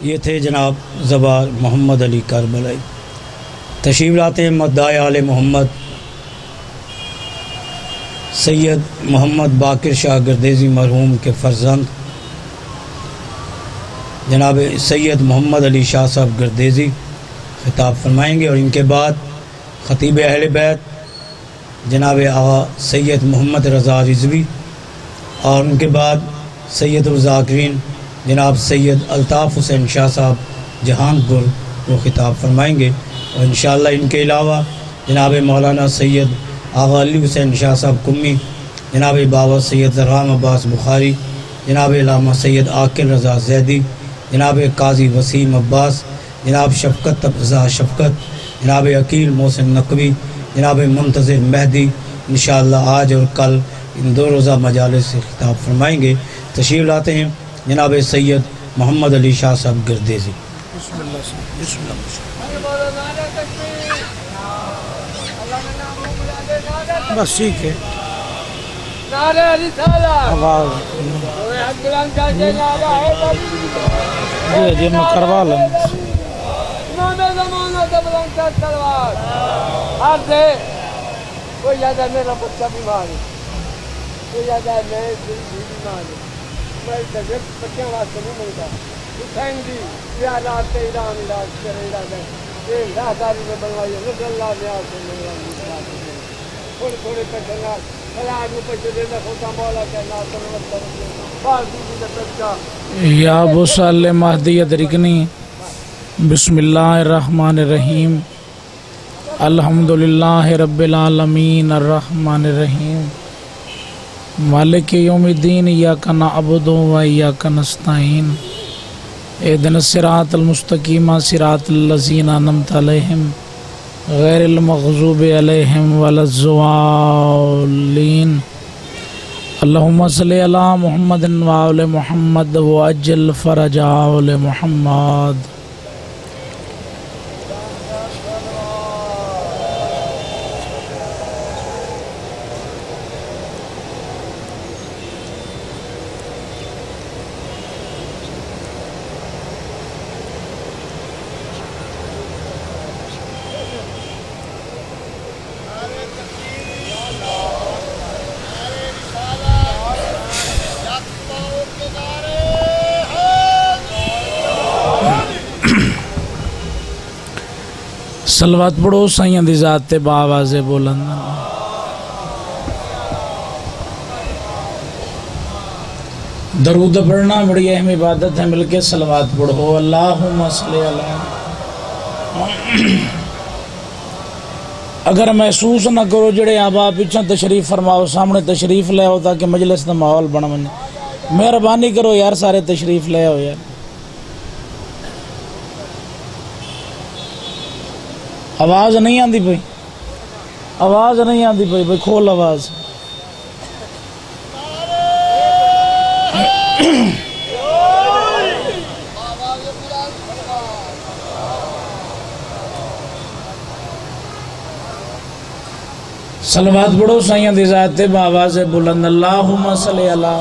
یہ تھے جناب زبار محمد علی کربلائی تشریف لاتے ہیں مدعا محمد۔ سید محمد باقر شاہ گردیزی مرحوم کے فرزند۔ جناب سید محمد علی شاہ صاحب گردیزی خطاب فرمائیں گے اور ان کے بعد خطیب اہل بیت، جناب آغا سید محمد رضا رضوی اور ان کے بعد سید الذاکرین جناب سید الطاف حسین شاہ صاحب جہان پور وہ خطاب فرمائیں گے اور انشاءاللہ ان کے علاوہ جناب مولانا سید آغا علی حسین شاہ صاحب کمی، جناب بابا سید رام عباس بخاری، جناب علامہ سید عاقل رضا زیدی، جناب قاضی وسیم عباس، جناب شفقت رضا شفقت، جناب عقیل محسن نقوی، جناب منتظر مہدی، انشاءاللہ آج اور کل ان دو روزہ مجالس سے خطاب فرمائیں گے۔ تشریف لاتے ہیں۔ جناب سید محمد علی شاہ صاحب گردیزی بسم اللہ سے بسم اللہ بس ٹھیک ہے۔ جی جی میں کروا لوں۔ امام زمانہ سے بلند کر تلوار ہر دے۔ کوئی یاد ہے میرا بچہ بیمار ہے۔ کوئی یاد ہے میں دل بھی بیمار ہے۔ میں طبیعت بچوں واسطے نہیں ملتا۔ حسین جی یا رات کے ایران علاج کرے علاج ہے۔ یہ راہداری میں بنوائی ہے۔ رضی اللہ نیاز سے میرا تھوڑے تھوڑے کٹنا فلاج میں پیسے دینا ہوتا مولا کہنا سنت کرنا بار بیوی کا بچہ یا ابو صالح مہدی ادرکنی بسم اللہ الرحمن الرحیم۔ الحمد للہ رب العالمین الرحمن الرحیم۔ مالک یوم الدین، ایاک نعبد و یا ایاک نستعین۔ اهدنا الصراط المستقیم، صراط الذین انعمت علیہم، غیر المغضوب علیہم ولا الضالین۔ اللہم صلی علی محمد وآل محمد وعجل فرج آل محمد۔ سلوات پڑھو سائیں دی ذات تے باواز بلند درود پڑھنا، بڑی اہم عبادت ہے، مل کے سلوات پڑھو اللہم صلی اللہ اگر محسوس نہ کرو، جڑے آبا پیچھے تشریف فرماؤ، سامنے تشریف لے آؤ تاکہ مجلس دا ماحول بن بنے مہربانی کرو یار، سارے تشریف لے آؤ یار۔ آواز نہیں آندی پئی۔ آواز نہیں آندی پئی بھئی کھول آواز۔ سلوات پڑھو سائیں دی ذات باواز بلند اللہم صلی اللہ۔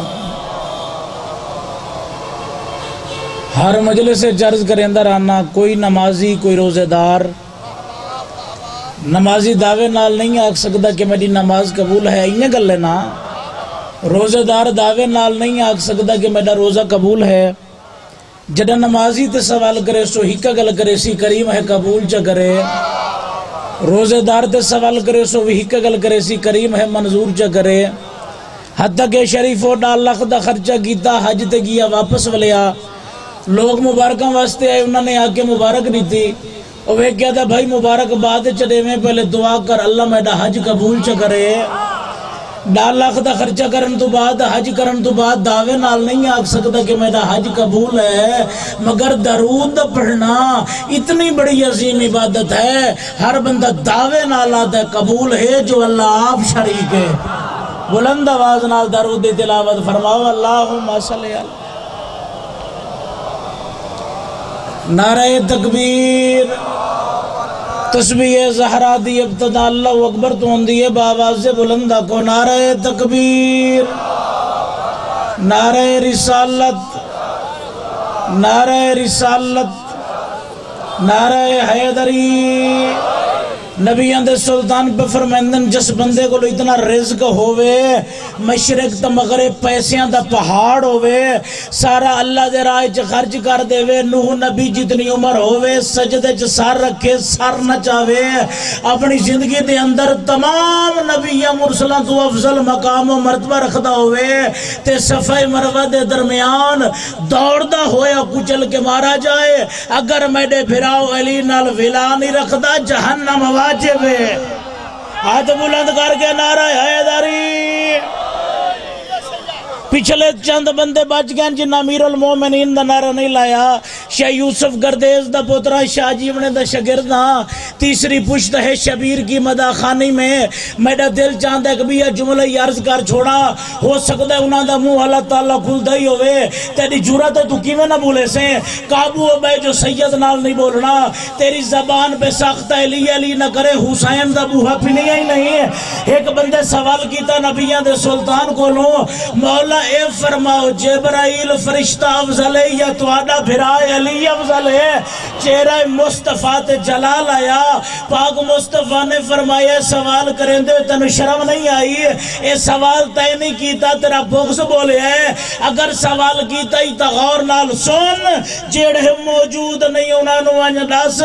ہر مجلس سے چرز کرے اندر آنا، کوئی نمازی، کوئی روزے دار۔ نمازی دعوے نال نہیں آکھ سکتا کہ میری نماز قبول ہے انہیں گل لینا روزہ دار دعوے نال نہیں آکھ سکتا کہ میرا روزہ قبول ہے۔ جڑا نمازی تے سوال کرے، سو ہکا گل کرے، سی کریم ہے، قبول چا کرے۔ روزہ دار تے سوال کرے، سو بھی ہکا گل کرے، سی کریم ہے، منظور چا کرے۔ حتیٰ کہ شریفوں ڈال لاکھ دا خرچہ کیتا، حج تے گیا، واپس ولیا۔ لوگ مبارکاں واسطے آئے انہوں نے آکے مبارک نہیں تھی۔ اور وہ کہتا بھائی مبارک بعد چڑے میں پہلے دعا کر اللہ میڈا حج قبول چا کرے ڈال لاکھ دا خرچہ کرن تو بعد حج کرن تو بعد دعوے نال نہیں آکھ سکتا کہ میرا حج قبول ہے مگر درود پڑھنا اتنی بڑی عظیم عبادت ہے ہر بندہ دعوے نال آتا ہے قبول ہے جو اللہ آپ شریک ہے بلند آواز نال درود تلاوت فرماؤ اللہم صلی اللہ نعرہ تکبیر، تسبیح زہرا دی ابتدا، اللہ اکبر تو ہوندی ہے باواز بلندہ کو۔ نعرہ تکبیر، نعرہ رسالت نعرہ رسالت، نعرہ حیدری۔ نبی اندے سلطان پہ فرمیندن جس بندے کو لو اتنا رزق ہوئے مشرق تا مغرب پیسیاں دا پہاڑ ہوئے سارا اللہ دے رائے چھ خرچ کر دے وے نوح نبی جتنی عمر ہوئے سجدے چھ سار رکھے سار نہ چاہوے اپنی زندگی دے اندر تمام نبی مرسلان تو افضل مقام و مرتبہ رکھدا ہوئے تے صفحہ مروہ دے درمیان دوڑ دا ہویا کچل کے مارا جائے، اگر میڈے پھراؤ علی نال ولا نہیں رکھدا، جہنم ہوا واجب ہے ہاتھ بلند کر کے نعرہ حیداری پچھلے چند بندے بچ گئے جن امیر المومنین دا نعرہ نہیں لایا۔ شاہ یوسف گردیز دا پوترا، شاہ جیونے دا شگردہ ہاں۔ تیسری پشت ہے شبیر کی مدہ خانی میں۔ میڈا دل چاند ہے کبھی یہ جملہ یارز کر چھوڑا۔ ہو سکتا ہے انہاں دا مو اللہ تعالیٰ کھل دائی ہوئے۔ تیری جورت ہے تو کیویں نہ بولے سے؟ قابو بے جو سید نال نہیں بولنا۔ تیری زبان پہ ساختہ علی علی نہ کرے، حسین دا بوہا پھنی ہی نہیں۔ ایک بندے سوال کیتا نبیان دے سلطان کو لو مولا اے فرماؤ، جبرائیل فرشتہ افضل ہے یا توڑا بھرائے علی افضل ہے؟ چہرہ مصطفیٰ تے جلال آیا۔ پاک مصطفیٰ نے فرمایا سوال کریں دے تنو شرم نہیں آئی؟ اے سوال تے نہیں کیتا، تیرا بغض بولے ہے۔ اگر سوال کیتا ہی تغور نال سن جیڑے موجود نہیں انہاں نو انجداس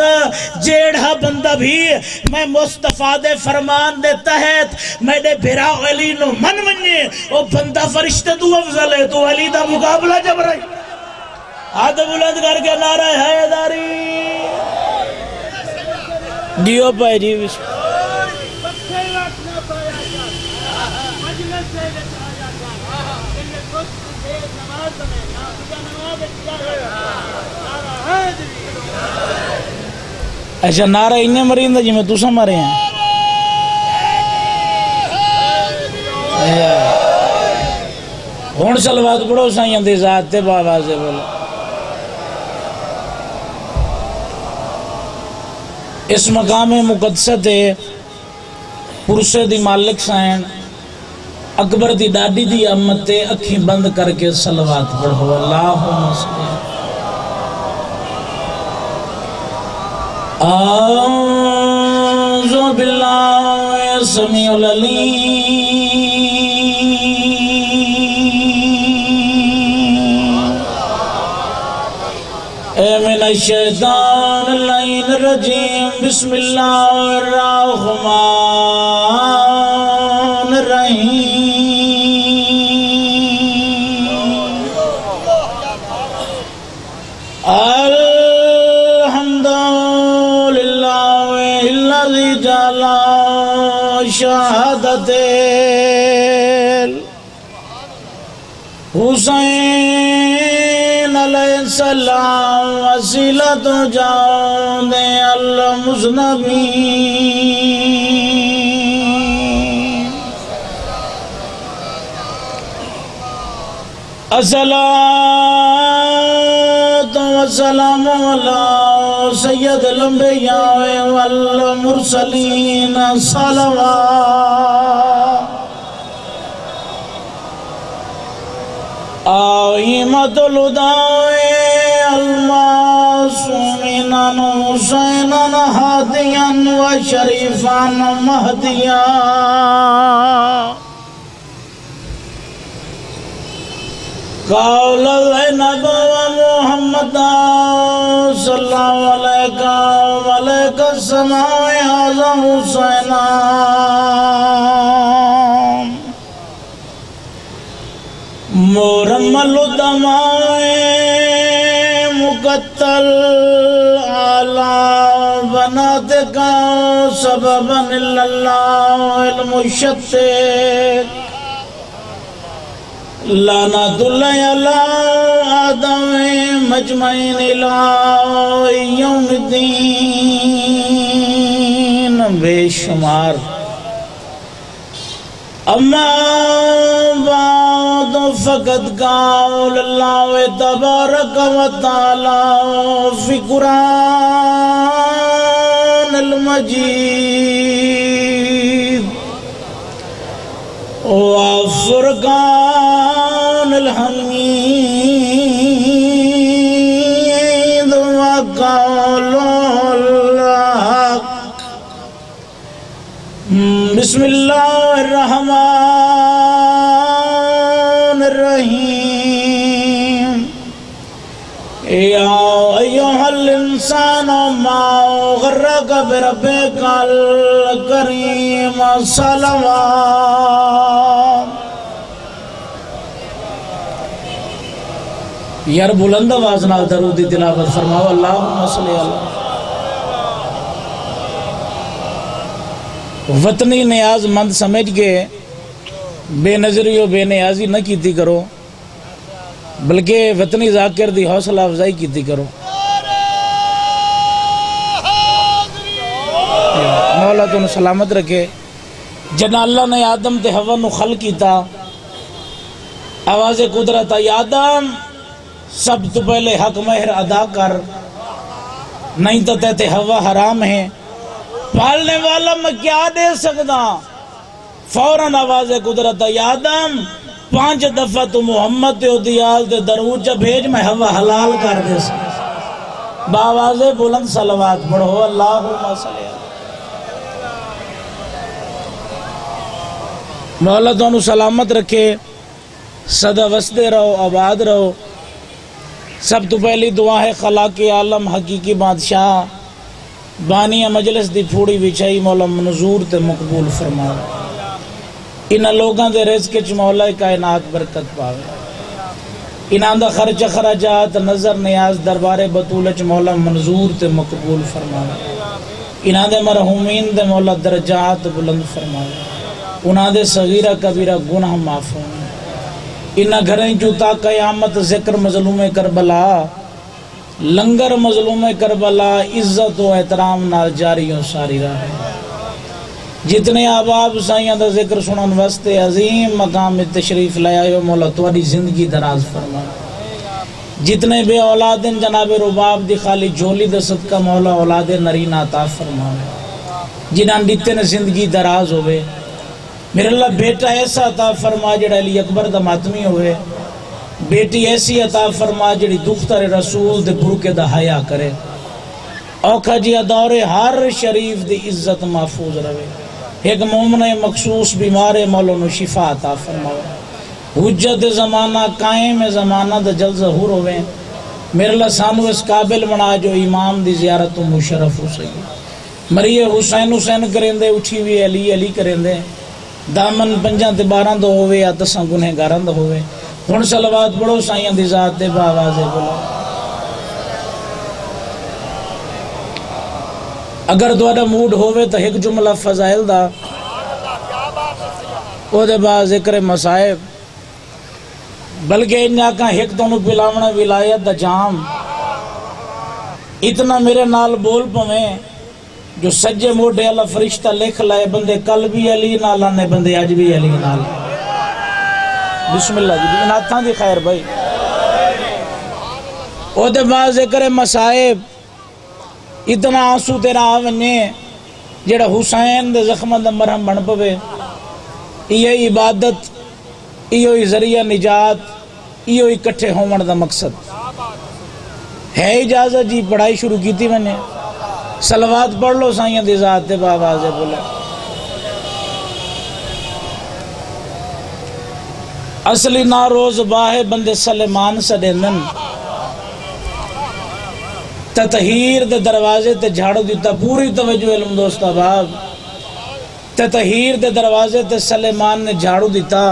جیڑا بندہ بھی میں مصطفیٰ دے فرمان دے تحت، میں دے بھرا علی نو من منی، او بندہ فرشتہ تو افضل ہے، تو علی دا مقابلہ جب رہی۔ ہاتھ بلند کر کے نعرہ حیداری دیو پائے جی بسم ایسا اچھا، نعرہ انہیں مرین دا جی میں تو سا مارے ہیں۔ ہون سلوات پڑھو سائیں اندھی ذات تے بابا سے بولو اس مقام مقدسہ تے پرسے دی مالک سائن، اکبر دی ڈاڈی دی امت تے اکھی بند کر کے سلوات پڑھو۔ اللہم صلی اعوذ باللہ سمیع العلیم۔ اے من الشیطان اللعین الرجیم بسم اللہ الرحمن الرحیم۔ الحمد للہ الذي جعل شہادت حسین سلام وسیلہ علیہ السلام وسیلت جان المزنبین الصلاة والسلام على سید الانبیاء والمرسلین صلوات۔ آئیمت الہدائے المعصومین حسینن حادیان و شریفان مہدیان قول زینب و محمد صلی اللہ علیہ وعلیہ السلام اعظم حسینان مرمل دمائے، مقتل آلہ بنات کا سببا اللہ المشتق لعنت اللہ آدم مجمعین الہ یوم الدین۔ بے شمار اما بعد فقد قال الله تبارك وتعالى في قرآن المجيد وفرقان الحميد وقالوا الحمید الرحمن الرحيم يا أيها الإنسان ما غرك بربك الكريم صلوات۔ یار بلند آواز نال درود دی تلاوت فرماؤ، اللہم صلی اللہ وطنی نیاز مند سمجھ کے بے نظری و بے نیازی نہ کیتی کرو، بلکہ وطنی ذاکر دی حوصلہ افزائی کیتی کرو۔ مولا تو سلامت رکھے۔ جنا اللہ نے آدم تے ہوا نو خل کیتا۔ آواز قدرت آئی، آدم، سب تو پہلے حق مہر ادا کر، نہیں تو تیتے ہوا حرام ہے۔ پالنے والا میں کیا دے سکتا فوراً آواز قدرت آئی آدم پانچ دفعہ تو محمد تے دیال تے دروچہ بھیج میں ہوا حلال کر دے سکتا باواز بلند صلوات پڑھو۔ اللہم صلی اللہ مولا دونوں سلامت رکھے۔ صدا وستے رہو، آباد رہو۔ سب تو پہلی دعا ہے خلاق عالم، حقیقی بادشاہ۔ بانی مجلس دی پھوڑی بچائی مولا منظور تے مقبول فرما انہا لوگاں دے رزق چ مولا کائنات برکت پاوے۔ انہاں دا خرچ خراجات نظر نیاز دربار بطول چ مولا منظور تے مقبول فرما انہاں دے مرحومین دے مولا درجات بلند فرما انہاں دے صغیرہ کبیرہ گناہ معاف ہوں۔ انہا گھریں چوتا قیامت ذکر مظلوم کربلا لنگر مظلوم کربلا، عزت و احترام نال جاری جاریوں ساری رہے جتنے آباب سائیاں دا ذکر سنن وستے عظیم مقام تشریف لے آئے مولا تواری زندگی دراز فرما۔ جتنے بے اولادن جناب رباب دی خالی جھولی دا صدقہ مولا اولاد نرین عطا فرما۔ جنہاں ڈیتے نے زندگی دراز ہوئے۔ میرے اللہ بیٹا ایسا عطا فرما جڑا علی اکبر دا ماتمی ہوئے۔ بیٹی ایسی عطا فرما جڑی دختر رسول دے برکے دا حیاء کرے۔ اوکھا جی دور ہر شریف دی عزت محفوظ رہے۔ ایک مومن مخصوص بیمار مولون شفا عطا فرما حجت زمانہ، قائم زمانہ دا جل ظہور ہوئے میرے اللہ سانو اس قابل بنا جو امام دی زیارت و مشرف ہو سکی مریہ حسین حسین کریں دے اٹھی ہوئی علی علی کریں دے دامن پنجاں تے باراں دو ہوئے یا تساں گنہ گاراں دو ہوئے ہن صلوات پڑھو، سائیاں دی ذات دے باوازے بولو اگر دوڑا موڈ ہوئے تو ایک جملہ فضائل دا۔ او دے بعد ذکر مسائب بلکہ انہاں کا ایک دونوں پلاونا ولایت دا جام۔ اتنا میرے نال بول پویں جو سجے موڈے اللہ فرشتہ لکھ لائے، بندے کل بھی علی نالا نے بندے آج بھی علی نالا بسم اللہ جی بسم دی خیر بھائی۔ او دے بعد ذکر مسائب اتنا آنسو تیرا آونے جڑا حسین دے زخمہ دے مرہم بن پوے۔ یہ عبادت یہ ذریعہ نجات یہ اکٹھے ہومن دا مقصد۔ ہے اجازت جی پڑھائی شروع کی تھی میں نے سلوات پڑھ لو سائیاں دی ذات دے باوازے بولے۔ اصلی نا روز باہے بندے سلیمان سڈیندن تطہیر دے دروازے تے جھاڑو دیتا پوری توجہ علم دوست احباب تطہیر دے دروازے تے سلیمان نے جھاڑو دیتا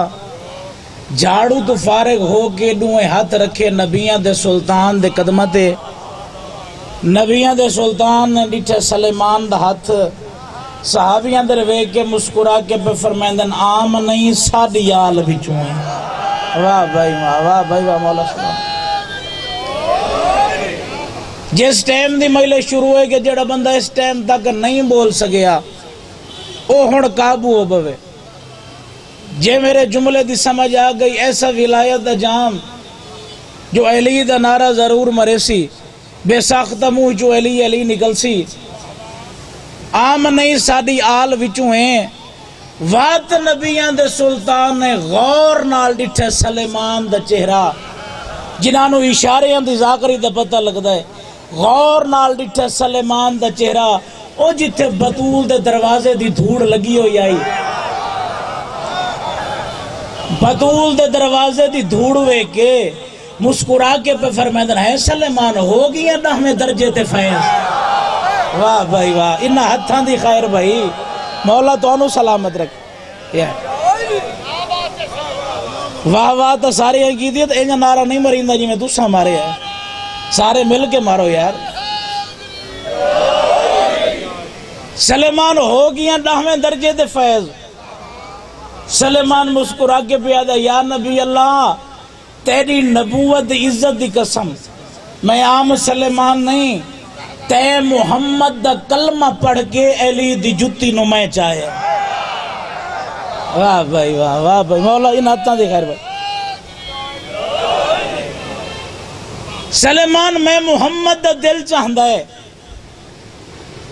جھاڑو تو فارغ ہو کے ڈوئے ہاتھ رکھے نبیاں دے سلطان دے قدمتے۔ نبیاں دے سلطان نے ڈیٹھے سلیمان دا ہاتھ۔ صحابیاں در ویک کے مسکرا کے پہ فرمیندن آم نہیں ساڑی آل بھی چوئیں واہ بھائی، واہ واہ بھائی، واہ، مولا سلام جس ٹائم دی مہلے شروع ہے کہ جڑا بندہ اس ٹائم تک نہیں بول سکیا، او ہن قابو ہو بوے۔ جے میرے جملے دی سمجھ آ گئی، ایسا ولایت دا جام جو علی دا نعرہ ضرور مرے سی، بے ساختہ منہ جو علی علی نکل سی۔ عام نہیں ساڑی آل وچوں ہیں وات نبیان دے سلطان نے غور نال ڈٹھے سلیمان دا چہرہ جنانو اشاریاں دی ذاکری دا پتہ لگتا ہے غور نال ڈٹھے سلیمان دا چہرہ او جتھے بطول دے دروازے دی دھوڑ لگی ہوئی آئی بطول دے دروازے دی دھوڑ وے کے مسکرا کے پہ فرمیدن ہے سلیمان ہو گیا نحوے درجے تے فیض واہ بھائی واہ انہا ہتھاں دی خیر بھائی مولا تو سلامت رکھ واہ واہ تو ساری ہیں کی دیت اینجا نارا نہیں مریندا جی میں دوسرا مارے ہے سارے مل کے مارو یار سلیمان ہو گیا نحوے درجے تے فیض سلیمان مسکرا کے پیادا یا نبی اللہ تیری نبوت عزت دی قسم میں عام سلیمان نہیں تے محمد دا کلمہ پڑھ کے علی دی جتی نو میں چاہے۔ واہ بھائی، واہ واہ بھائی، مولا ان ہاتھاں دی خیر بھائی۔ سلیمان میں محمد دا دل چاہندہ ہے۔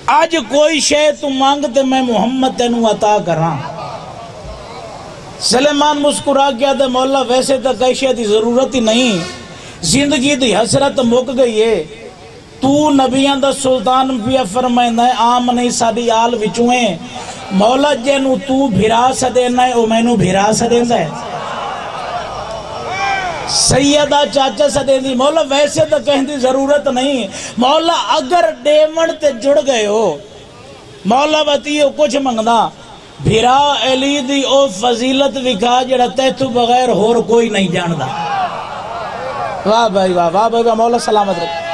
آج کوئی شے تو مانگتے میں محمد تینو عطا کراں۔ سلیمان مسکرا گیا دے مولا ویسے تو کئی شے دی ضرورت ہی نہیں۔ زندگی دی حسرت مک گئی ہے۔ تو نبیان دا سلطان بھی فرمائندہ ہے عام نہیں ساری آل وچویں مولا جنو تو بھرا سدینا ہے او مینو بھرا سدیندہ ہے سیدہ چاچا سدین دی مولا ویسے تو کہیں دی ضرورت نہیں مولا اگر ڈیمن تے جڑ گئے ہو مولا بتیو کچھ منگنا بھیرا علی دی او فضیلت وکھا جڑا تیتو بغیر ہور کوئی نہیں جاندہ واہ بھائی واہ واہ بھائی واہ مولا سلامت رکھ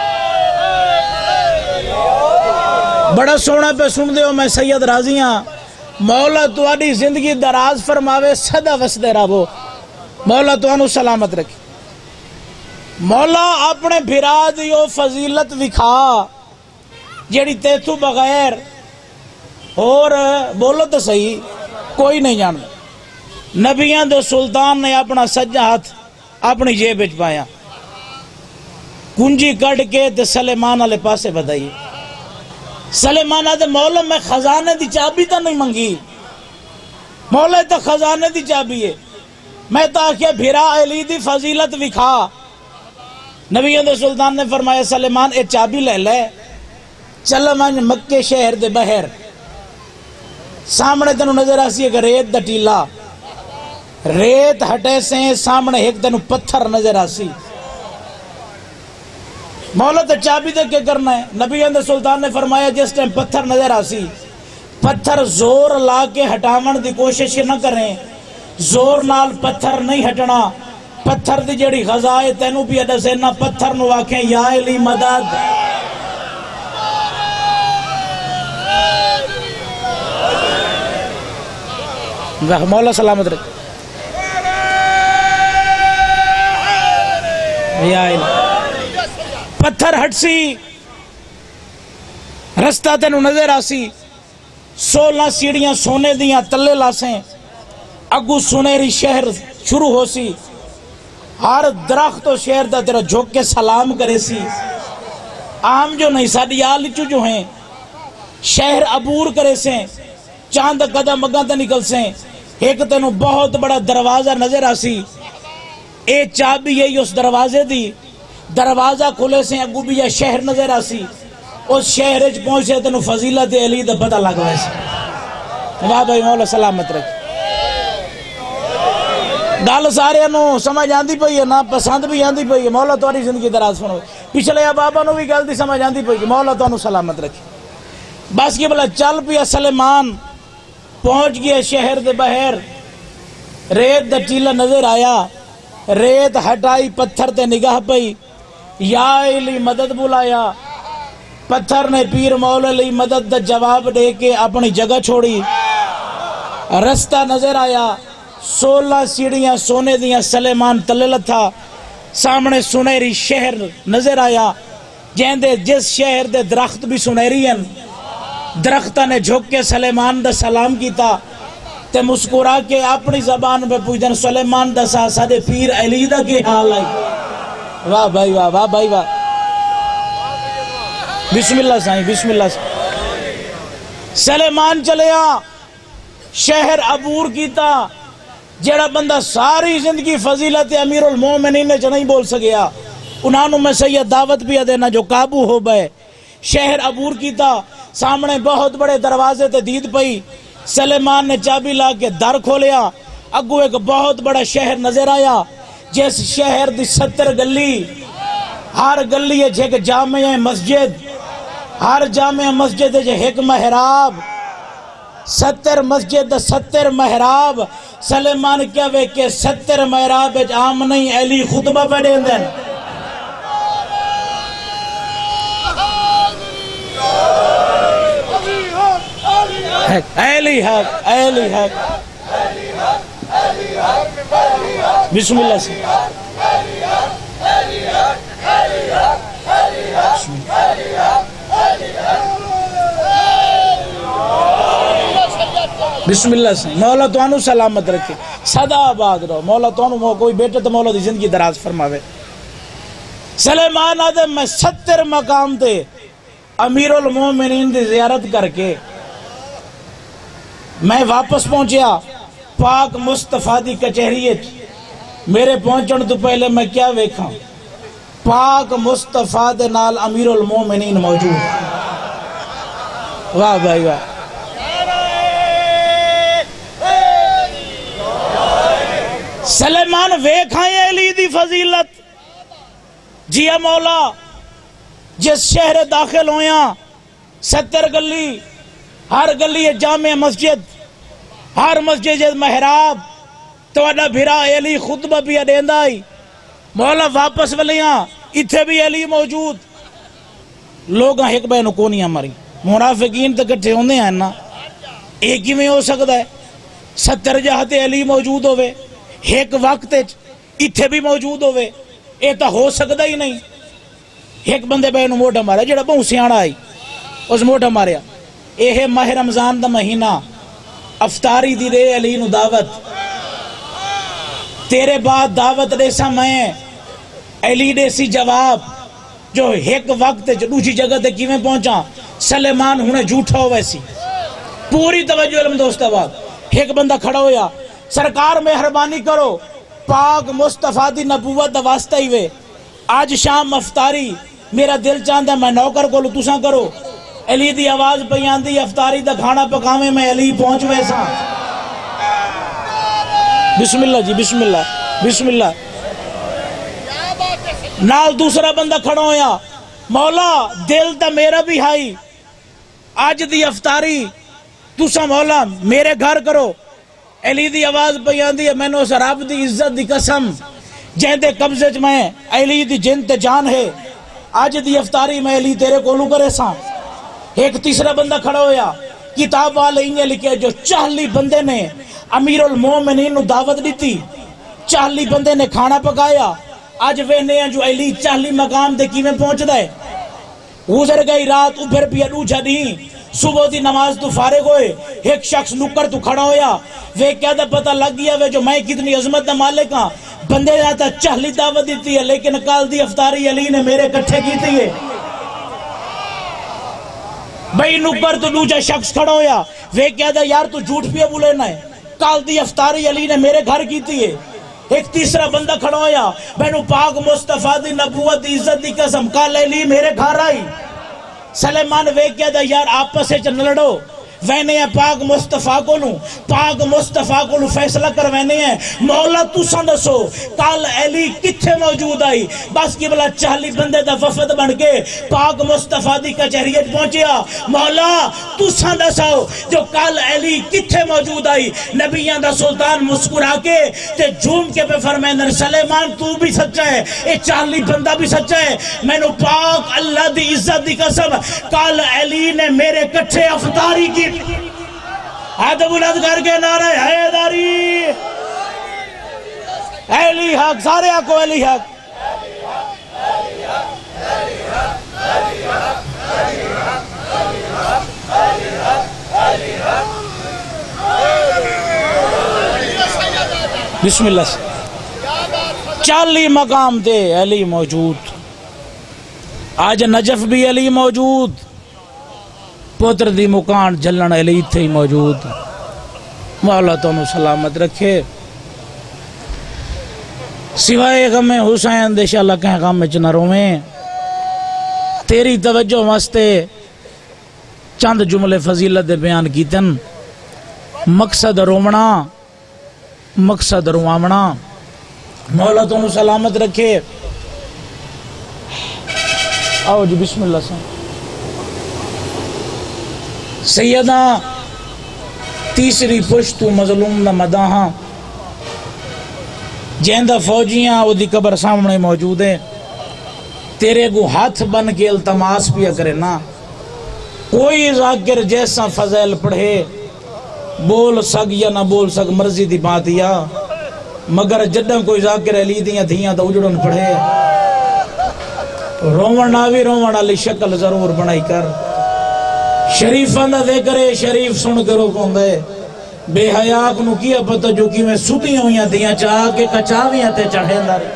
بڑا سونا پہ سن دیو میں سید راضیاں مولا تو زندگی دراز فرماوے، صدا وسدے رابو مولا تو انو سلامت رکھ مولا اپنے بھیرا دی او فضیلت وکھا۔ جڑی تیتو بغیر، اور بولو تو صحیح، کوئی نہیں جانتا نبیان دے سلطان نے اپنا سجا ہاتھ اپنی جیب بچ پایا۔ کنجی کڑ کے تے سلیمان علیہ پاسے بدائی۔ سلیمان دے مولا میں خزانے دی چابی تا نہیں منگی۔ مولا تو خزانے دی چابی ہے۔ میں تا تاکہ بھیرا علی دی فضیلت وکھا۔ نبیان دے سلطان نے فرمایا، سلیمان، اے چابی لے لے۔ چل من مکے شہر دے بہر۔ سامنے تنو نظر آسی، ایک ریت دا ٹیلا۔ ریت ہٹے سے سامنے ایک تنو پتھر نظر آسی۔ مولا تو چابی دے کے کرنا ہے۔ نبی اندر سلطان نے فرمایا جس ٹائم پتھر نظر آسی، پتھر زور لا کے ہٹاون دی کوشش نہ کریں۔ زور نال پتھر نہیں ہٹنا۔ پتھر دی جڑی غزائے تینو بھی اڈا سے نہ پتھر نو آکھیں، یا علی مدد۔ مولا سلامت رکھ۔ یا علی۔ پتھر ہٹ سی رستہ تینو نظر آسی، سولہ سیڑیاں سونے دیاں تلے لاسیں۔ اگو سنیری شہر شروع ہو سی ہر درخت و شہر دا تیرا جھوک کے سلام کرے سی۔ عام جو نہیں ساڑی آلچو جو ہیں، شہر عبور کرے سے چاند قدم اگاں تے نکل سے ایک تینو بہت بڑا دروازہ نظر آسی۔ اے چابی ہے اس دروازے دی۔ دروازہ کھلے سے اگو بھی یہ شہر نظر آسی۔ اس شہر اچ پہنچے تینو فضیلت علی دا پتہ لگ ویسے واہ بھائی، مولا سلامت رکھ گل سارے نو سمجھ آندی پئی ہے، نا پسند بھی آندی پئی ہے۔ مولا تاری زندگی دراز سنو پچھلے بابا نو بھی گل دی سمجھ آندی پئی ہے مولا تو سلامت رکھی بس کی بلا چل پیا سلیمان۔ پہنچ گیا شہر دے بہر۔ ریت دا ٹیلا نظر آیا۔ ریت ہٹائی پتھر تے نگاہ پئی۔ یا علی مدد بلایا۔ پتھر نے پیر مولا لی مدد دا جواب دے کے اپنی جگہ چھوڑی۔ رستہ نظر آیا۔ سولہ سیڑیاں سونے دیاں سلیمان تلل تھا۔ سامنے سنیری شہر نظر آیا۔ جہن دے جس شہر دے درخت بھی سنیری ہیں۔ درختہ نے جھوک کے سلیمان دا سلام کیتا۔ تے مسکرا کے اپنی زبان پہ پوچھن سلیمان دا سا سادے پیر علی دا کی حال آئی واہ بھائی واہ واہ بھائی واہ۔ بسم اللہ سائیں، بسم اللہ سائیں۔ سلیمان چلیا شہر عبور کیتا۔ جیڑا بندہ ساری زندگی فضیلت امیر المومنین نے نہیں بول سکیا انہوں میں سید دعوت بھی دینا جو قابو ہو بے۔ شہر عبور کیتا، سامنے بہت بڑے دروازے تے دید پئی۔ سلیمان نے چابی لا کے در کھولیا اگو ایک بہت بڑا شہر نظر آیا۔ جس شہر دی ستر گلی، ہر گلی ہے ایک جامع مسجد، ہر جامع مسجد ہے ایک محراب۔ ستر مسجد، ستر محراب۔ سلیمان کیا وے کہ ستر محراب عام نہیں، علی خطبہ پڑھیں دن علی حق علی حق۔ بسم اللہ سے۔ بسم اللہ سے۔ مولا تو انو سلامت رکھے۔ صدا آباد رہو۔ مولا تو انو کوئی بیٹے تو مولا دی زندگی دراز فرماوے۔ سلیمان آدم، میں ستر مقام دے امیر المومنین دی زیارت کر کے میں واپس پہنچیا۔ پاک مصطفیٰ دی کچہریت میرے پہنچن تو پہلے میں کیا ویکھا پاک مصطفیٰ دے نال امیر المومنین موجود۔ واہ بھائی واہ۔ سلیمان ویکھائیں علی دی فضیلت۔ جیا مولا، جس شہر داخل ہویا ستر گلی، ہر گلی جامع مسجد۔ ہر مسجد جد محراب۔ تو اڈا بھرا علی خطبہ بھی اڈیندائی مولا واپس ولیاں اتھے بھی علی موجود۔ لوگاں ایک بے نکونیاں مری منافقین تو کٹھے ہوندے ہیں نا۔ ایک ہی میں ہو سکتا ہے؟ ستر جہتے علی موجود ہوئے ایک وقت اتھے بھی موجود ہوئے اے تا ہو سکتا ہی نہیں۔ ایک بندے بے موٹا مارا جڑا بہت سیانا آئی اس موٹا ماریا۔ اے ہے ماہ رمضان دا مہینہ۔ افطاری دی دے علی نو دعوت۔ تیرے بعد دعوت دے سا میں۔ علی دے سی جواب۔ جو ایک وقت جو دوسری جگہ تے کیویں پہنچا سلیمان ہونے جھوٹا ہو ویسی پوری توجہ علم دوست آباد۔ ایک بندہ کھڑا ہویا۔ سرکار مہربانی کرو۔ پاک مصطفیٰ دی نبوت دا واسطہ ہی وے۔ آج شام افطاری میرا دل چاندہ میں نوکر کو لطوساں کرو۔ علی دی آواز پیان دی افطاری دا کھانا پکاوے میں علی پہنچ ویسا بسم اللہ جی بسم اللہ بسم اللہ نال دوسرا بندہ کھڑا ہویا۔ مولا، دل تا میرا بھی ہائی آج دی افطاری، تُسا مولا میرے گھر کرو۔ علی دی آواز پیان دی میں نے اس رب دی عزت دی قسم۔ جہن دے قبضے چ میں علی دی جن تے جان ہے۔ آج دی افطاری میں علی تیرے کولو کرے ساں۔ ایک تیسرا بندہ کھڑا ہویا، کتاب والے انہیں لکھے، جو چاہلی بندے نے امیر المومنین دعوت دیتی چاہلی بندے نے کھانا پکایا۔ آج وہنے ہیں جو علی چاہلی مقام دے کی میں پہنچ دائے گزر گئی رات اوپر پی اڈو نہیں۔ صبح دی نماز تو فارغ ہوئے، ایک شخص نکر تو کھڑا ہویا۔ وہ کیا دا پتہ لگ گیا وہ جو میں کتنی عظمت دا مالک ہاں۔ بندے جاتا چہلی دعوت دیتی ہے، لیکن کال دی افطاری علی نے میرے کٹھے کی تھی ہے۔ بھئی نکر تو دوجہ شخص کھڑا ہویا۔ وہ کہہ دا یار تو جھوٹ پیا بولے نہ ہے۔ کال دی افتاری علی نے میرے گھر کی تھی ہے ایک تیسرا بندہ کھڑا ہویا۔ بینو پاک مصطفیٰ دی نبوت دی عزت دی قسم کال علی میرے گھر آئی۔ سلیمان وہ کہہ دا یار آپس سے چن لڑو وینے ہیں پاک مصطفیٰ کو نو پاک مصطفیٰ کو نو فیصلہ کر وینے ہیں۔ مولا تو سندسو کال علی کتھے موجود آئی؟ بس کی بلا چہلی بندے دا وفد بن کے پاک مصطفیٰ دی کچہریت پہنچیا۔ مولا تو سندسو جو کال علی کتھے موجود آئی؟ نبیان دا سلطان مسکرا کے تے جھوم کے پہ فرمیندر سلیمان، تو بھی سچا ہے، اے چہلی بندہ بھی سچا ہے۔ میں نو پاک اللہ دی عزت دی قسم کال علی نے میرے کٹھے افطاری کی ہاتھ بلند کر کے نعرہ حیداری علی حق، سارے آکو علی حق۔ بسم اللہ۔ سے چالی مقام دے علی موجود۔ آج نجف بھی علی موجود۔ پوتر دی مکان جلن علی تھے ہی موجود۔ مولا تو سلامت رکھے۔ سوائے غم حسین دے شاء اللہ کہیں غم میں رومیں تیری توجہ واسطے چند جملے فضیلت دے بیان کیتن۔ مقصد رومنا مقصد روامنا مولا تو سلامت رکھے۔ آؤ جی بسم اللہ سے سیدہ تیسری پشتو مظلوم نہ مداہاں جیندہ فوجیاں وہ دی قبر سامنے موجود ہیں۔ تیرے کو ہاتھ بن کے التماس پیا کرے نا۔ کوئی ذاکر جیسا فضیل پڑھے، بول سگ یا نہ بول سگ مرضی دی بات یا۔ مگر جڈم کوئی ذاکر علی دیاں دھیاں تو اجڑن پڑھے۔ رومن آوی رومن علی شکل ضرور بنائی کر۔ شریفاں دا دے کرے شریف سن کرو کون دے بے حیاق نو کیا پتہ جو کی میں ستی ہویاں دیاں چاہ کے کچاویاں تے چڑھیں داری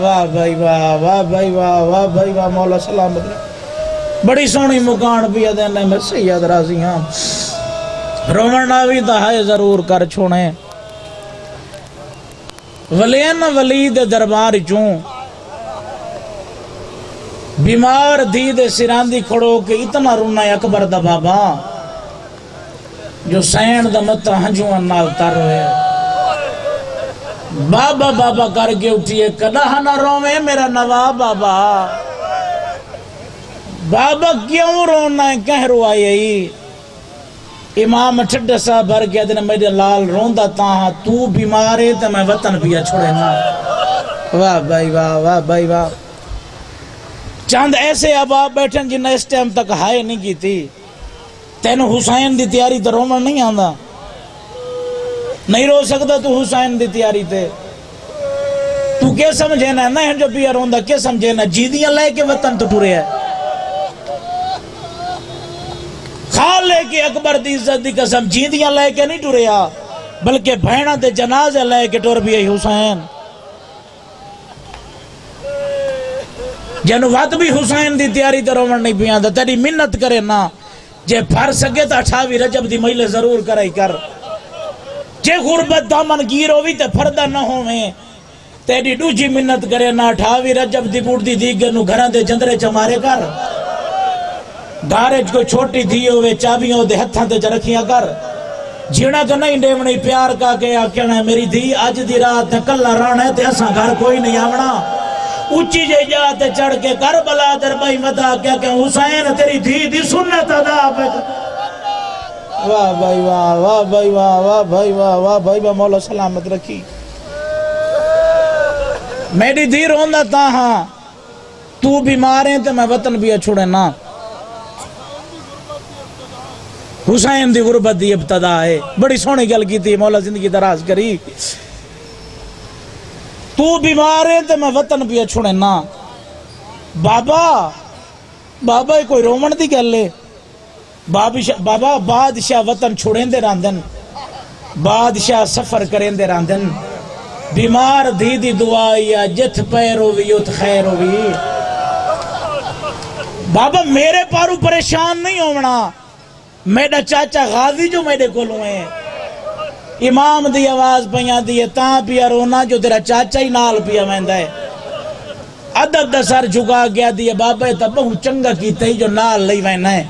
واہ بھائی واہ واہ بھائی واہ واہ بھائی واہ، مولا سلامت رہے۔ بڑی سونی مکان پیا دینے میں سید راضی ہاں۔ رومن ناوی دہائے ضرور کر چھوڑیں ولین ولید دربار چون بیمار دی دے سراندی کھڑو کہ اتنا رونا ہے اکبر دا بابا جو سین دا متا ہنجوان نال تر ہوئے۔ بابا بابا کر کے اٹھئے کدہ نہ روے میرا نواب بابا۔ بابا کیوں رونا ہے؟ کہہ روائی ہے امام ٹھڈ صاحب بھر گیا دن میرے لال روندہ تاہاں تو بیمارے تو میں وطن پیا چھوڑے نا۔ واہ بھائی، واہ واہ، بھائی، واہ۔ چاند ایسے اب آپ بیٹھیں جنہ اس ٹائم تک ہائے نہیں کی تھی۔ تینو حسین دی تیاری تو رومن نہیں آندا۔ نہیں رو سکتا تو حسین دی تیاری تے۔ تو کیا سمجھے نا نہیں جو پیا روندا کیا سمجھے نا جیدیاں لے کے وطن تو ٹورے ہے۔ خال لے کے اکبر دی عزت دی قسم، جیدیاں لے کے نہیں ٹورے آ، بلکہ بھینہ دے جنازے لے کے ٹور بھی ہے حسین۔ جنو وقت بھی حسین دی تیاری تے رومن نہیں پیاں دا تیری منت کرے نا جے پھر سکے تا اٹھاوی رجب دی مہیلے ضرور کرائی کر جے غربت دامن گیر ہوئی تے پھردہ نہ ہوئے تیری دوجی منت کرے نا اٹھاوی رجب دی بوڑ دی دیگر نو گھران دے جندرے چمارے کر گارج کو چھوٹی تھی ہوئے چابیوں دے ہتھاں تے چرکھیاں کر جینا تو نہیں ڈیمنی پیار کا کہ آکھنا ہے میری دھی آج دی رات کلہ رانا ہے تے اساں گھر کوئی نہیں آونا اچھی جے جی جاتے چڑھ کے کربلا در بائی مدا کیا کہ حسین تیری دھی دی سنت ادا پہ۔ واہ بھائی، واہ واہ بھائی، واہ واہ بھائی، واہ واہ بھائی، واہ، مولا سلامت رکھی۔ میری دھی روندہ تا ہاں۔ تو بیماریں تے میں وطن بھی چھوڑے نا۔ حسین دی غربت دی ابتدا ہے۔ بڑی سونی گل کی تھی، مولا زندگی دراز کری۔ تو بیمار ہے تو میں وطن پیا چھوڑے نا۔ بابا بابا یہ کوئی رومن دی گل ہے۔ بابا بادشاہ وطن چھوڑیں دے راندن بادشاہ سفر کریں دے راندن بیمار دی دی دعائی جت پیر ہوئی یوت خیر ہوئی بابا، میرے پارو پریشان نہیں ہونا میرا چاچا غازی جو میرے کولوں ہیں۔ امام دی آواز پیاں دی تاں پیا رونا جو تیرا چاچا ہی نال پیا ویندا ہے۔ ادب دا سر جھکا گیا دی بابا تے بہت چنگا کیتا ہی جو نال لئی وینا ہے۔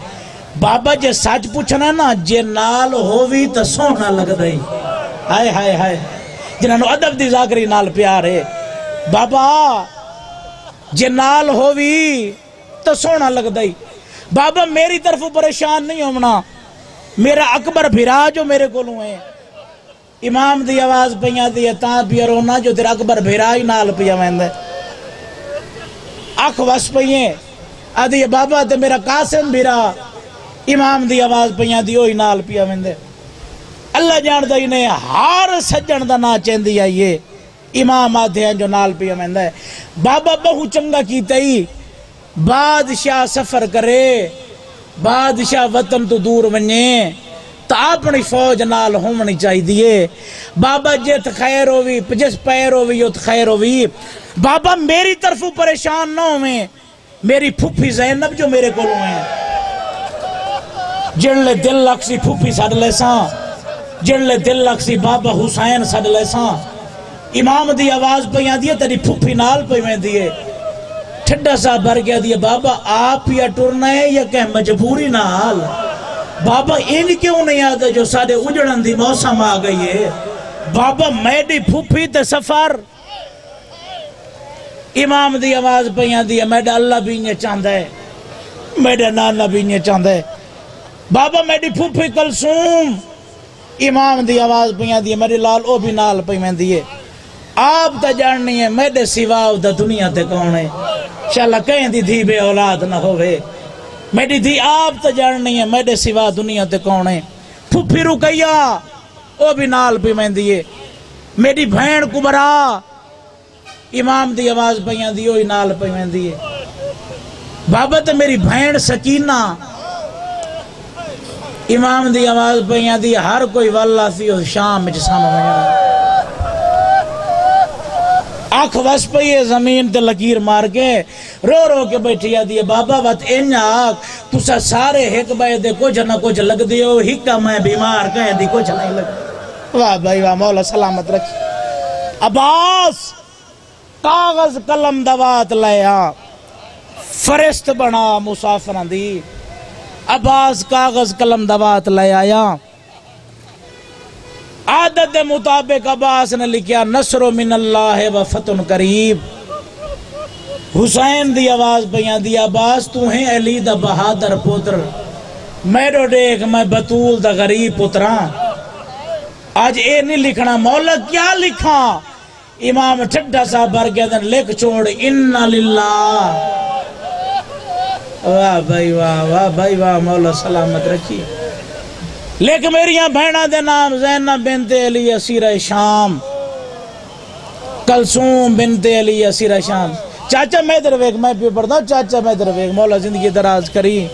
بابا جے سچ پوچھنا نا، جے نال ہووی تے سونا لگدا ہی۔ ہائے ہائے ہائے۔ جنہاں نو ادب دی ذاکری نال پیار ہے۔ بابا، جے نال ہووی تے سونا لگدا ہی۔ بابا، میری طرف پریشان نہیں ہونا۔ میرا اکبر بھرا جو میرے کولوں ہے۔ امام دی آواز پیاں دی تاں پیا رونا جو تیرا اکبر بھیرا ہی نال پیا ویندے اکھ وس پییں آدھی بابا تے میرا قاسم بھیرا۔ امام دی آواز پیاں دی ہوئی نال پیا ویندے اللہ جان دا انہیں ہار سجن دا نا چیندی آئیے امام آتے ہیں جو نال پیا ویندے بابا بہو چنگا کیتا ہی۔ بادشاہ سفر کرے۔ بادشاہ وطن تو دور ونیں تو اپنی فوج نال ہونی چاہی دیئے بابا جت خیر ہوئی جس پیر ہوئی یت خیر ہوئی بابا میری طرف پریشان نہ ہوئے میری پھوپی زینب جو میرے کو ہوئے جن لے دل لکسی پھوپی سڑ لے ساں جن لے دل لکسی بابا حسین سڑ لے ساں امام دی آواز پہ یہاں دیئے تیری پھوپی نال پہ میں دیئے ٹھڈا سا بھر گیا دیئے بابا آپ یا ٹرنا ہے یا کہ مجبوری نال بابا ان کیوں نہیں آتا جو سارے اجڑن دی موسم آ گئی ہے؟ بابا میڈی پھوپھی تے سفر۔ امام دی آواز پیاں دی میڈا اللہ بھی انہیں چاندہ ہے۔ میڈا نانا بھی انہیں چاندہ ہے۔ بابا میڈی پھوپھی کلسوم امام دی آواز پیاں دی میری لال او بھی نال پیاں دی ہے۔ آپ تا جاننی ہے، میڈے سوا دا دنیا تے کون ہے؟ شاءاللہ کہیں دی دھی بے اولاد نہ ہوئے میڈی دھی آپ تا جاننی ہے میڈے سوا دنیا تے کون ہے؟ پھوپھی رکیا او بھی نال پیاں دی میری بھین کبرا امام دی آواز پیاں دی اوہی نال پیاں دی بابا تے میری بھین سکینہ۔ امام دی آواز پیاں دی ہر کوئی واللہ سی شام میں جسام ہویا آنکھ وس پئی ہے، زمین تے لکیر مار کے۔ رو رو کے بیٹھی آ دیئے، بابا وات انجا آنکھ تسا سارے ہک بائے دے کچھ نہ کچھ لگ دیو ہکا میں بیمار کہیں دی کچھ نہیں لگ۔ واہ بھائی واہ، مولا سلامت رکھی عباس، کاغذ قلم دوات لیا فرست بنا مسافران دی۔ عباس، کاغذ قلم دوات لے آیا۔ عادت دے مطابق عباس نے لکھیا، نصر من اللہ و فتن قریب۔ حسین دی آواز بیاں دی، عباس تو ہیں علی دا بہادر پتر۔ میرو دیکھ میں بطول دا غریب پتران ہاں۔ آج اے نہیں لکھنا، مولا کیا لکھا؟ امام ٹھڈا صاحب بھر کے دن لکھ چھوڑ، انہ للہ۔ واہ بھائی واہ واہ بھائی واہ، مولا سلامت رکھی۔ لیکن میری یہاں بہنہ دے نام، زینب بنت علی اسیر شام۔ کلسوم بنت علی اسیر شام۔ چاچا میں در ویک میں پیو پڑھتا ہوں، چاچا میں در ویک مولا زندگی دراز کری۔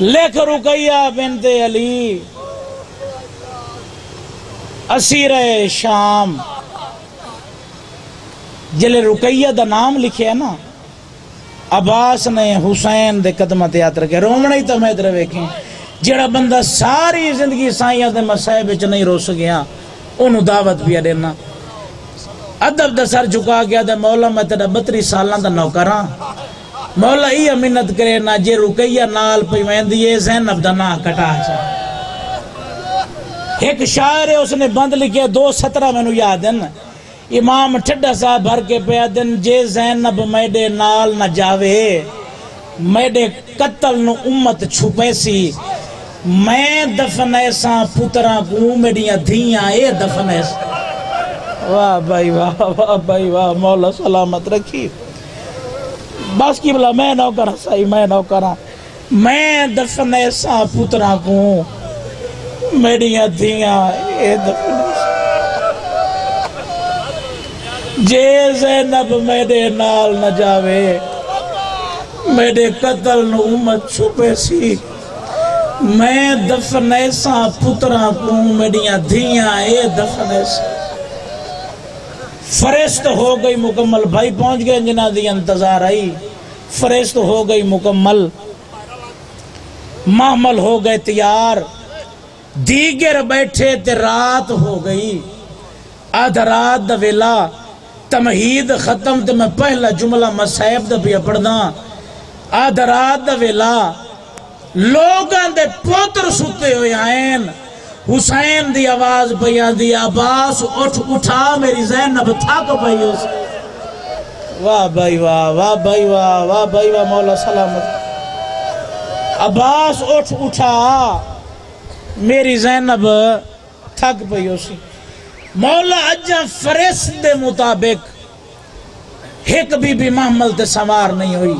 لکھ رکیہ بنت علی اسیر شام۔ جلے رکیہ دا نام لکھے ہے نا، عباس نے حسین دے قدمت یاد رکھے۔ رومنے ہی تو میں در ویکیں جڑا بندہ ساری زندگی سائیاں دے مسائب وچ نہیں رو سکیا انہوں دعوت بھی دینا۔ ادب دا سر جھکا گیا دے مولا میں تیرا بطری سالان دا نوکراں مولا ہی امینت کرے نا جے رکیہ نال پہ ویندیے زینب دا نا کٹا چا ایک شاعر ہے، اس نے بند لکھے، دو سترہ میں نو یاد ہے امام ٹھڈا صاحب بھر کے پہ دن، جے زینب میڈے نال نہ جاوے، میڈے قتل نو امت چھپے سی۔ میں دفن ایسا پترا کو میڈیاں دھیاں، اے دفن ایسا واہ بھائی، واہ واہ بھائی، واہ، مولا سلامت رکھی۔ بس کی بلا، میں نو کرا ہاں سائی، میں نو کرا ہاں۔ میں دفن ایسا پترا کو میڈیاں دھیاں، اے دفن ایسا جے زینب میڈے نال نہ جاوے میڈے قتل نو امت چھپے سی۔ میں دفن ایسا پترا کو میڈیاں دھیاں، اے دفن ایسا۔ ہو گئی مکمل۔ بھائی پہنچ گئے جنہ دی انتظار آئی۔ فرست ہو گئی مکمل۔ محمل ہو گئے تیار۔ دیگر بیٹھے تے رات ہو گئی۔ آدھ رات دا ویلا۔ تمہید ختم تے میں پہلا جملہ مسائب دا پیا پڑھنا۔ آدھ رات دا ویلا۔ لوگاں دے پوتر ستے ہوئے آئین۔ حسین دی آواز بیان دی عباس، اٹھ اٹھا، میری زینب تھاک پئی اس واہ بھائی واہ واہ بھائی واہ واہ بھائی واہ، مولا سلامت عباس، اٹھ اٹھا۔ میری زینب تھک پئی اسی مولا اجا فرست دے مطابق ایک بی بی محمل تے سوار نہیں ہوئی۔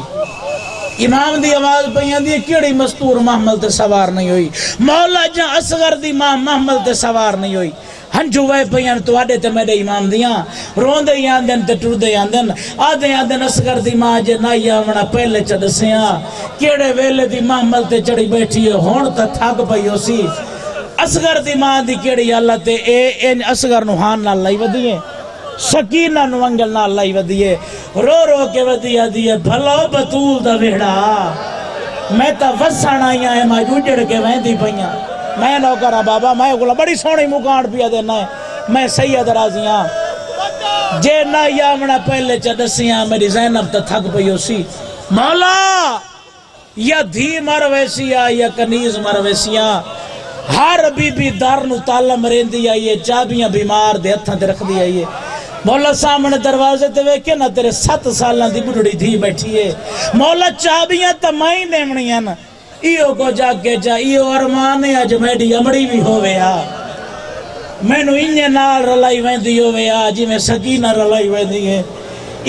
امام دی آواز پیان دی کیڑی مستور محمل تے سوار نہیں ہوئی؟ مولا جا اصغر دی ماں محمل تے سوار نہیں ہوئی۔ ہنجو وے پیان تو آڈے تے میرے امام دیاں۔ رون دے یان دن تے ٹر دے یان دن آدھے یان دن اصغر دی ماں جے نائی آمنا پہلے چڑھ سیاں۔ کیڑے ویلے دی محمل تے چڑھی بیٹھی ہے، ہون تا تھاک پئی ہو سی۔ اصغر دی ماں دی کیڑی اللہ تے اے این اصغر نوحان نہ لائی ودیے سکینہ نوانگل نہ لائی ودیے رو رو کے ودیا دیے بھلو بطول دا ویڑا میں تا وسان آئیاں ہے میں جوڑ کے ویندی پئیاں میں نو کرا بابا میں گولا بڑی سونی مکانڈ پیا دینا ہے میں سید رازیاں جے نہ یامنا پہلے چڑسیاں میری زینب تا تھک پئی سی مولا یا دھی مرویسیا یا کنیز مر ویسیا ہر بی بی در نو تالا مرندی آئیے چابیاں بیمار دے ہتھاں تے رکھ دی آئیے مولا سامنے دروازے تے ویکھے نہ تیرے ست سالاں دی بڑھڑی تھی بیٹھی ہے۔ مولا چابیاں تے میں دیمنیاں نا۔ ایو کو جا کے جا ایو ارمان ہے اج میڈی امڑی بھی ہووے آ۔ مینو انجے نال رلائی ویندی ہووے آ جی میں سکینہ رلائی ویندی ہے۔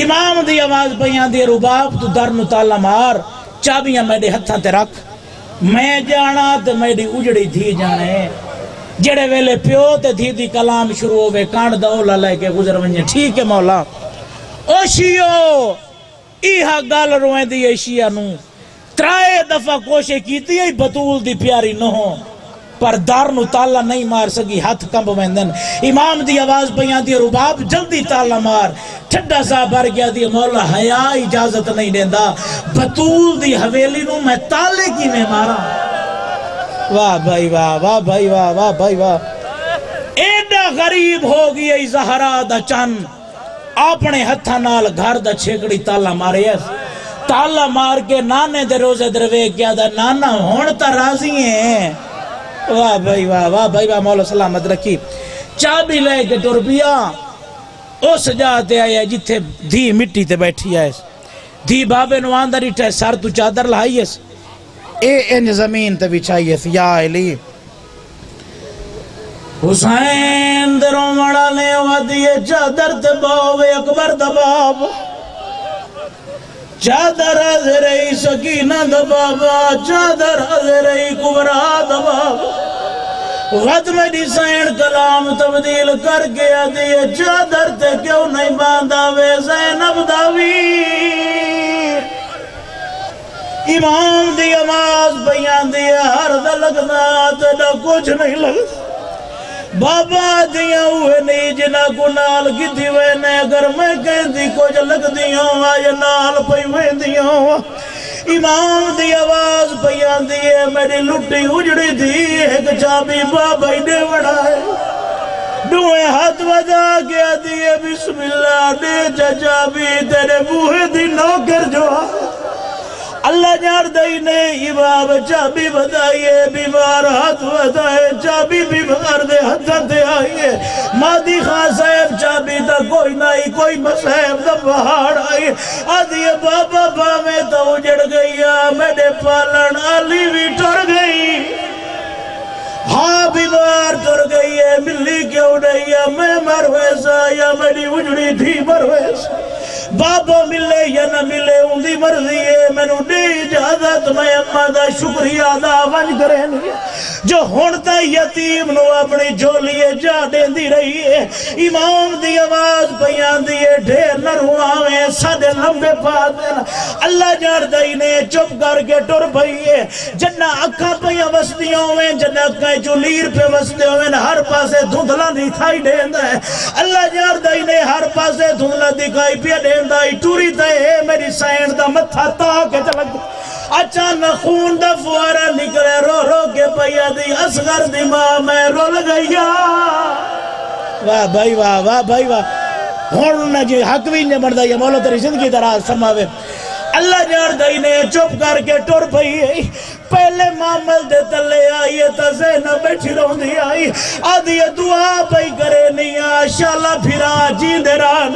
امام دی آواز پیاں دی، رباب تو در نو تالا مار۔ چابیاں میڈے ہتھاں تے رکھ۔ میں جانا تے میڈی اجڑی تھی جانے۔ جڑے ویلے پیو تے تھی دی کلام شروع ہوئے کانڈ دا اولا لے کے گزر ونجے۔ ٹھیک ہے مولا۔ او شیو، ایہا گال روئیں دی ایشیا نو۔ ترائے دفعہ کوشے کیتی ہے بطول دی پیاری نہ ہو پر دار نو تالا نہیں مار سکی، ہاتھ کمب ویندن۔ امام دی آواز بیان دی رباب، جلدی تالا مار۔ ٹھڈا سا بھر گیا دی مولا، حیا اجازت نہیں دیندا۔ بطول دی حویلی نو میں تالے کی میں مارا واہ بھائی واہ واہ بھائی واہ واہ بھائی واہ ایڈا غریب ہو گئی زہرا دا چن۔ اپنے ہتھاں نال گھر دا چھیکڑی تالا مارے۔ اس تالا مار کے نانے دے روزے دروے کیا دا نانا ہون تا راضی ہیں۔ واہ بھائی واہ واہ بھائی واہ مولا سلامت رکھی۔ چابی لے کے ٹر پیا۔ اس جاتے آیا جتھے دھی مٹی تے بیٹھی آئے دھی بابے نوان در اٹھے سر تو چادر لہائیس۔ اے ان زمین تے بچھائیس یا علی۔ حسین دروں مڑا لے ودیے، چادر تے باوے اکبر دباب چادر حضرئی سکینہ دبابا چادر حضرئی کبرا دبابا غد میں ڈیسائن کلام تبدیل کر کے آدھی چادر تے کیوں نہیں باندھا وے زینب داویر امام دی آواز بیان دی، ہر دلگنا تے نہ کچھ نہیں لگتا۔ بابا دیاں ہوئے نہیں جنا کو نال کی تھی وینے اگر میں کہیں دی کچھ لگ دیاں آئے نال پئی وین دیاں امام دی آواز پیان دیئے میری لٹی اجڑی تھی ایک چابی بابا ہی دے بڑا ہے دوئے ہاتھ وجا گیا دیئے بسم اللہ، دے چابی تیرے بوہے دی نوکر جو آئے اللہ جار دائی نے امام چابی بدائیے بیمار ہاتھ بدائے چابی بیمار دے ہاتھ دے آئیے مادی خان صاحب چابی دا کوئی نائی کوئی مسیب دا پہاڑ آئی آدھیے بابا باوے تو اجڑ گئی میرے پالن علی بھی ٹر گئی ہاں بیمار ٹر گئی ہے ملی کیوں نہیں ہے میں مر ویسا یا میری اجڑی تھی مر ویسا بابا ملے یا نہ ملے ان دی مرضی ہے میں نو دی اجازت میں اما دا شکریہ دا ونج کریں جو ہونتا یتیم نو اپنی جولیے جا دین دی رہی ہے امام دی آواز بیان دیئے ڈھیر نہ رواویں سادے لمبے پاتن اللہ جار دائی چپ کر کے ٹر بھئیے جنہ اکھا پہیا وسطیوں میں جنہ اکھا جولیر پہ وسطے ہوئے ہر پاسے دھندلا دکھائی دین ہے اللہ جار دائی ہر پاسے دھندلا دکھائی پہ دین دائی ٹوری دے میری سائن دا متھا تاکے چلک اچانک خون دا فوارا نکلے، رو رو کے پیا دی اصغر دی ماں میں رول گیا واہ بھائی، واہ واہ بھائی، واہ۔ ہون نہ جی حق بھی نہیں بڑھتا یہ مولا تری زندگی دراز فرماوے۔ اللہ جار دائی نے چپ کر کے ٹور پئی۔ پہلے معامل دے تلے آئیے تا زینب بیٹھی رہوں دی آئی۔ آدھی دعا پئی کرے نہیں آشاءاللہ پھرا، جیندے ران۔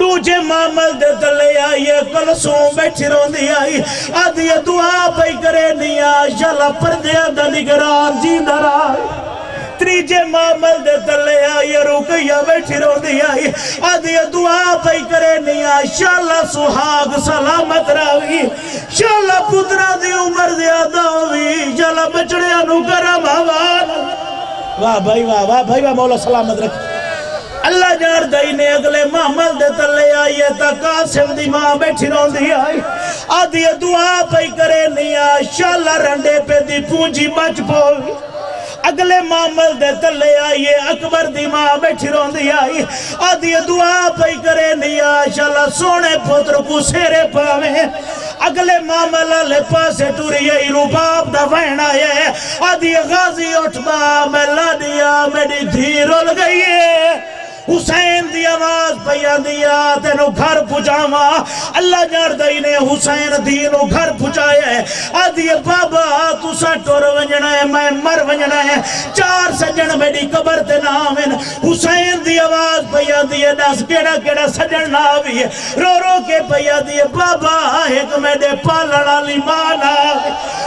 دوجے معامل دے تلے آئیے کلسوں بیٹھی رہوں دی آئی آدھی دعا پئی کرے نہیں آشاءاللہ پردے دا نگران جیندے ران تریجے معامل دے تلے آئی روکیا بیٹھی رو دی آئی آدھی دعا پئی کرے نہیں آئی شاءاللہ سہاگ سلامت راوی شاءاللہ پترہ دی عمر زیادہ ہوئی شاءاللہ بچڑے انو کرم آوان واہ بھائی واہ واہ بھائی واہ مولا سلامت رکھ اللہ جار دائی نے اگلے معامل دے تلے آئیے تا قاسم دی ماں بیٹھی رو دی آئی۔ آدھی دعا پئی کرے نہیں آئی شاءاللہ رنڈے پہ دی پونجی بچ پوئی اگلے معامل دے تلے آئیے اکبر دی ماں بیٹھی رون دی آئی۔ آدھی دعا پئی کرے نہیں آشاللہ سونے پتر کو سیرے پاویں اگلے معامل لے پاسے ٹوری آئی روباب دا وین آئے۔ آدھی غازی اٹھ با میں لادیا، میری دھی رول گئی ہے۔ حسین دی آواز پیا دیا تینو گھر پچاوا اللہ جار دائی نے حسین دینو گھر پچایا ہے۔ آدھی بابا تو ٹور ونجنا ہے، میں مر ونجنا ہے۔ چار سجن میری قبر تے نامن حسین دی آواز پیا دیا دس کیڑا کیڑا سجن ناوی ہے۔ رو رو کے پیا دیا بابا، ایک میرے پالنا لی مانا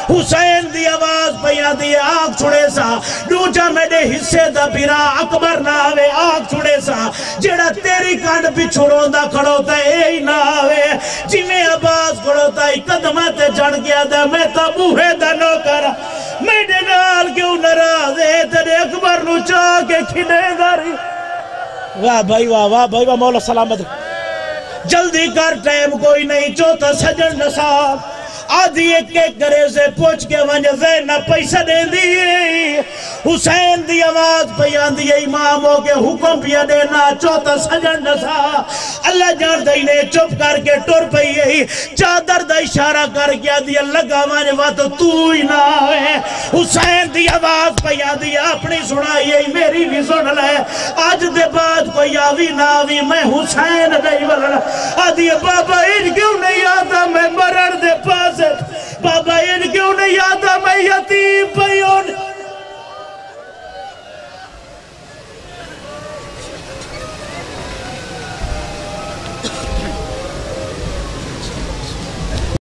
حسین دی آواز پیا دیا آگ چھڑے سا۔ دوجا میرے حصے دا پیرا اکبر ناوے آگ چھڑے سا۔ جیڑا تیری کانڈ پی چھوڑوں دا کھڑو تا اے ناوے جی میں آباز کھڑو تا ای قدمہ جڑ گیا دا میں تا بوہے دا نو کرا میرے نال کیوں نرازے تیرے اکبر نو چاہ کے کھنے داری واہ بھائی واہ واہ بھائی واہ مولا سلامت جلدی کر ٹائم کوئی نہیں چوتا سجن نصاب آدھی ایک ایک کرے سے پوچھ کے ونج زین پیسہ دے دی۔ حسین دی آواز پیان دی امام ہو کے حکم پیا دینا چوتا سجن نسا۔ اللہ جان دی نے چپ کر کے ٹور پئی ہے۔ چادر دا اشارہ کر کے دیا لگا ونج وات تو ہی نہ ہے حسین دی آواز پیان دی اپنی سنائی ہے، میری بھی سن لے۔ آج دے بعد کوئی آوی نہ آوی، میں حسین دی ولن آدھی بابا، ان کیوں نہیں آتا؟ میں مرن دے پاس سر بابا ان کیوں نہیں آتا میں یتیم بھائیوں؟ نے